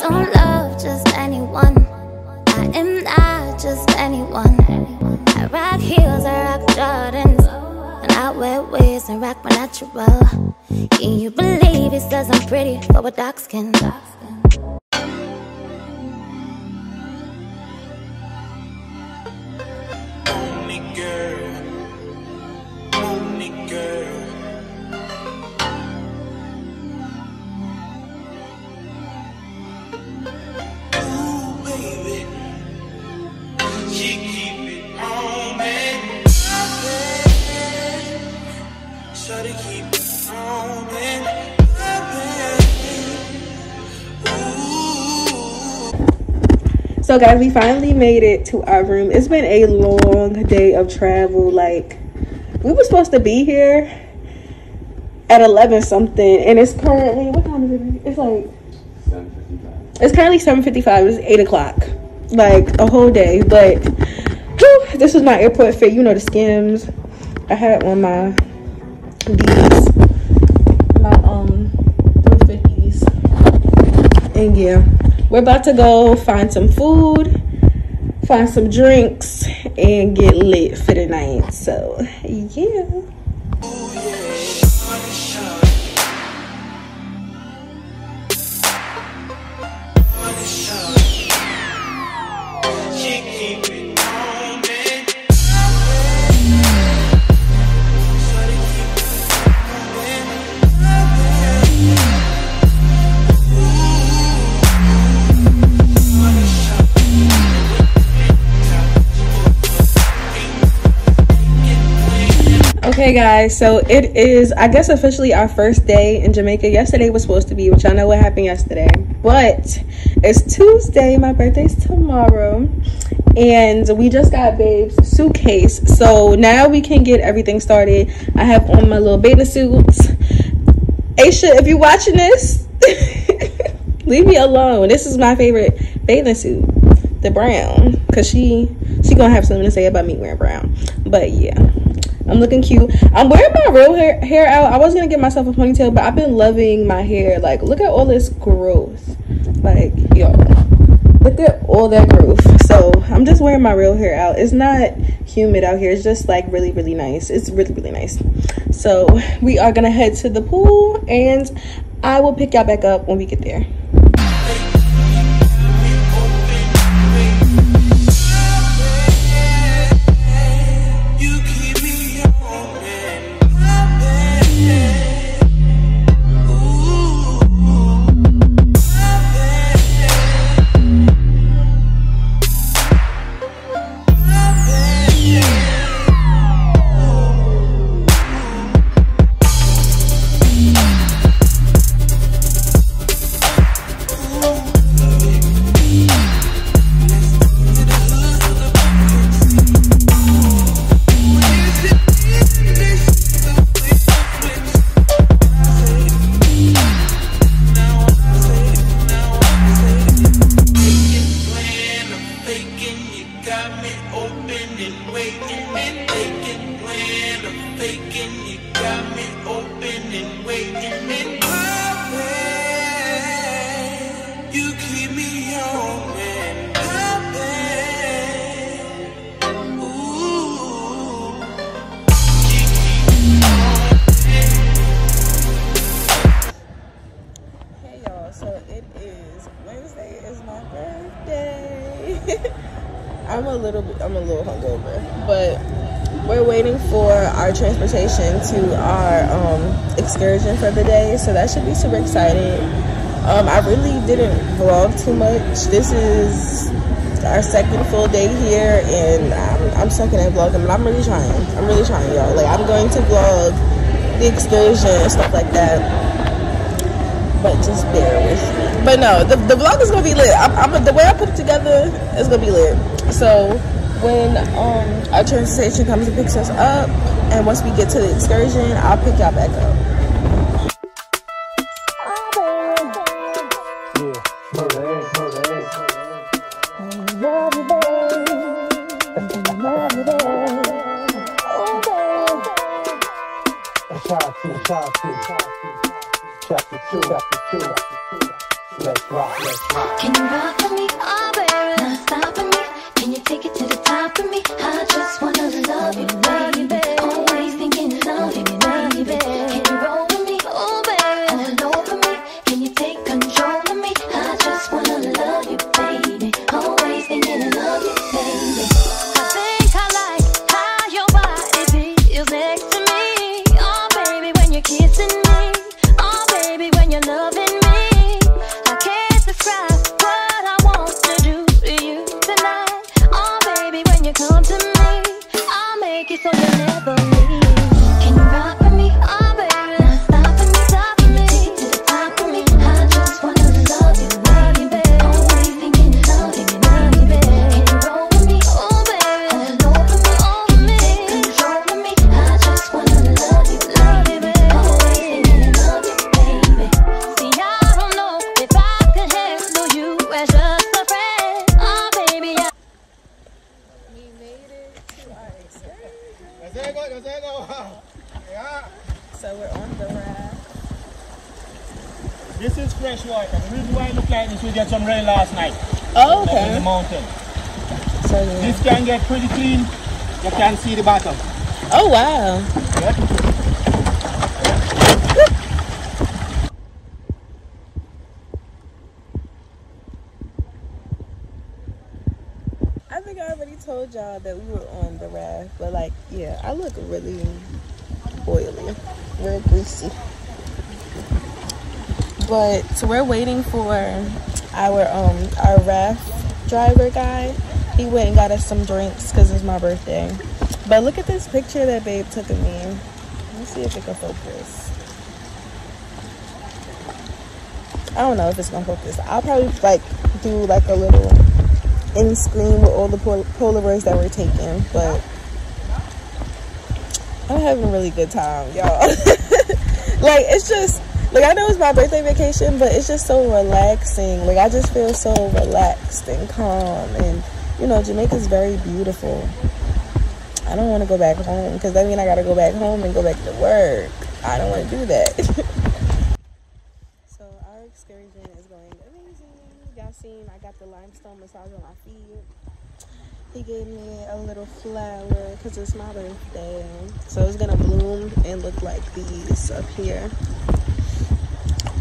don't love just anyone. I am not just anyone. I rock heels, I rock Jordans. And I wear wigs and rock my natural. Can you believe it says I'm pretty for a dark skin? So guys, we finally made it to our room. It's been a long day of travel. Like we were supposed to be here at 11 something and it's currently what time is it? It's like 7.55. It's currently 7.55. It's 8 o'clock. Like a whole day. But whew, this was my airport fit. You know the skims. I had on my these my um 350s. And yeah we're about to go find some food find some drinks and get lit for the night so yeah Okay guys, so it is I guess officially our first day in Jamaica. Yesterday was supposed to be, which I know what happened yesterday. But it's Tuesday, my birthday's tomorrow. And we just got babe's suitcase. So now we can get everything started. I have on my little bathing suits. Aisha, if you're watching this, leave me alone. This is my favorite bathing suit. The brown. Cause she she gonna have something to say about me wearing brown. But yeah. I'm looking cute. I'm wearing my real hair, hair out. I was gonna get myself a ponytail, but I've been loving my hair. Like, look at all this growth. Like, yo, look at all that growth. So I'm just wearing my real hair out. It's not humid out here. It's just like really, really nice. It's really, really nice. So we are gonna head to the pool, and I will pick y'all back up when we get there. got me open and waiting and thinking when I'm faking. You got me open and waiting and popping. You keep me on and popping. Ooh. You keep me hey y'all, so it is Wednesday It's my birthday. transportation to our um, excursion for the day, so that should be super exciting. Um, I really didn't vlog too much. This is our second full day here, and I'm, I'm sucking at vlogging, but I'm really trying. I'm really trying, y'all. Like, I'm going to vlog the excursion and stuff like that, but just bear with me. But no, the, the vlog is gonna be lit. I'm, I'm the way I put it together is gonna be lit. So when um, our transportation comes and picks us up, and once we get to the excursion, I'll pick y'all back up. Chapter two, chapter two, chapter two, chapter two. Let's rock, let's rock. Can you rock fresh water. The reason why it look like this, we get some rain last night. Oh, Up in the mountain. So, yeah. This can get pretty clean. You can see the bottom. Oh, wow. I think I already told y'all that we were on the raft, but like, yeah, I look really oily, real greasy. But so we're waiting for our um our raft driver guy. He went and got us some drinks because it's my birthday. But look at this picture that Babe took of me. Let me see if it can focus. I don't know if it's gonna focus. I'll probably like do like a little in screen with all the pol- Polaroids that we're taking, but I'm having a really good time, y'all. like it's just like I know it's my birthday vacation, but it's just so relaxing. Like I just feel so relaxed and calm, and you know Jamaica's very beautiful. I don't want to go back home because that means I gotta go back home and go back to work. I don't want to do that. so our excursion is going amazing. Y'all seen I got the limestone massage on my feet. He gave me a little flower because it's my birthday. So it's gonna bloom and look like these up here.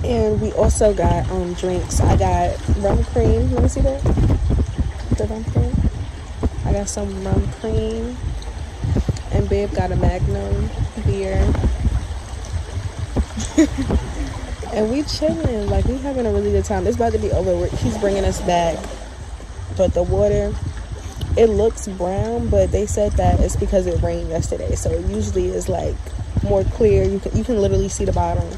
And we also got um drinks. I got rum cream. Let me see that. The rum cream. I got some rum cream. And babe got a magnum beer. and we chilling. Like we having a really good time. It's about to be over. He's bringing us back. But the water it looks brown, but they said that it's because it rained yesterday. So it usually is like more clear. You can you can literally see the bottom.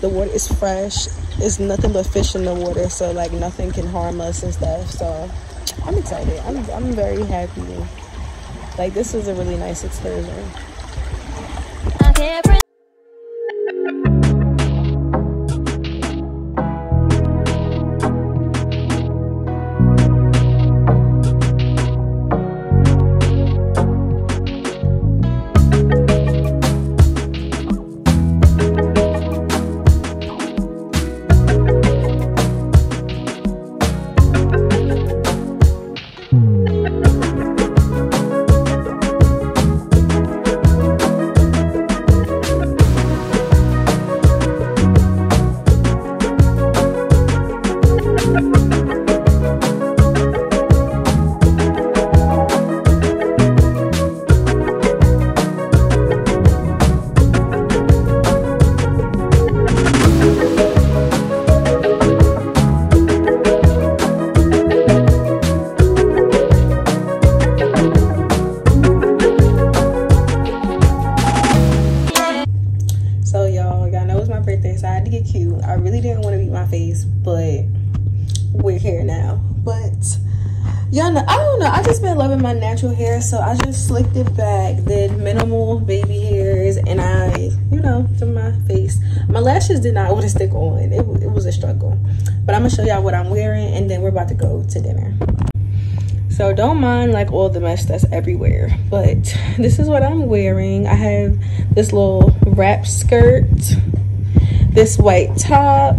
The water is fresh. It's nothing but fish in the water, so like nothing can harm us and stuff. So I'm excited. I'm I'm very happy. Like this was a really nice excursion. Natural hair, so I just slicked it back, did minimal baby hairs, and I, you know, to my face. My lashes did not want to stick on. It, it was a struggle. But I'm gonna show y'all what I'm wearing, and then we're about to go to dinner. So don't mind like all the mess that's everywhere. But this is what I'm wearing. I have this little wrap skirt, this white top.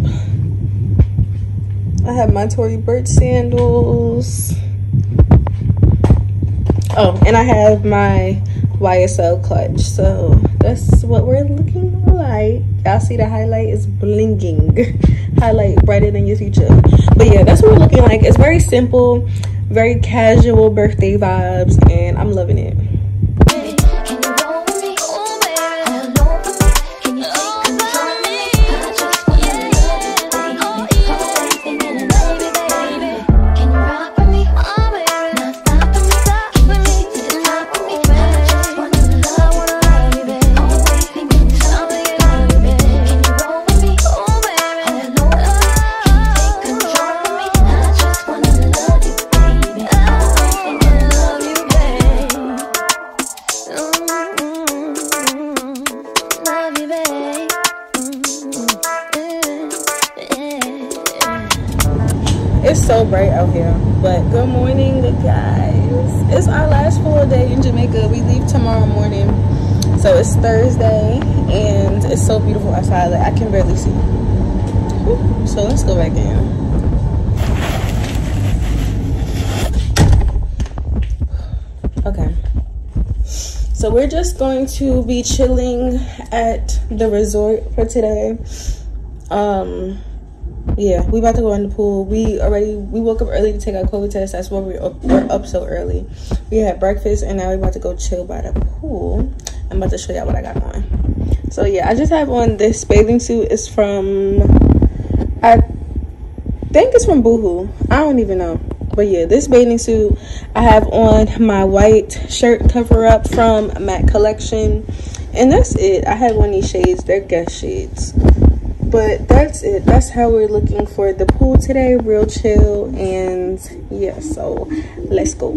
I have my Tory Burch sandals. Oh, and I have my YSL clutch. So that's what we're looking like. Y'all see the highlight is blinging. highlight brighter than your future. But yeah, that's what we're looking like. It's very simple, very casual birthday vibes, and I'm loving it. But good morning, guys. It's our last full day in Jamaica. We leave tomorrow morning. So it's Thursday and it's so beautiful outside. Like I can barely see. So let's go back in. Okay. So we're just going to be chilling at the resort for today. Um yeah we about to go in the pool. We already we woke up early to take our covid test. That's why we're up, we're up so early. We had breakfast and now we're about to go chill by the pool. I'm about to show y'all what i got on. So yeah i just have on this bathing suit. It's from i think it's from boohoo. I don't even know. But yeah this bathing suit i have on my white shirt cover up from mac collection. And that's it. I have one of these shades. They're Guess shades but that's it. That's how we're looking for the pool today. Real chill and yeah so let's go